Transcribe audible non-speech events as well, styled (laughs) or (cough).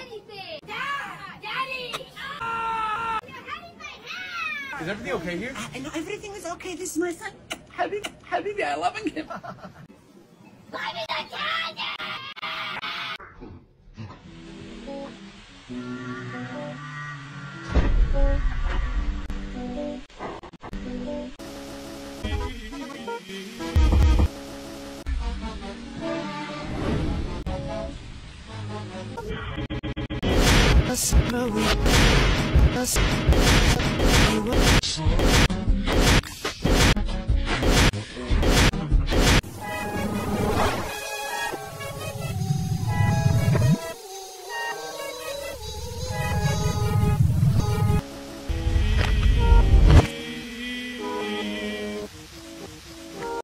anything. Dad! Daddy! Ah! Is everything okay here? I know everything is okay. This is my son. Happy, happy day. I love him. (laughs) Buy me the candy! Yeah. Us, no, we, us, we were.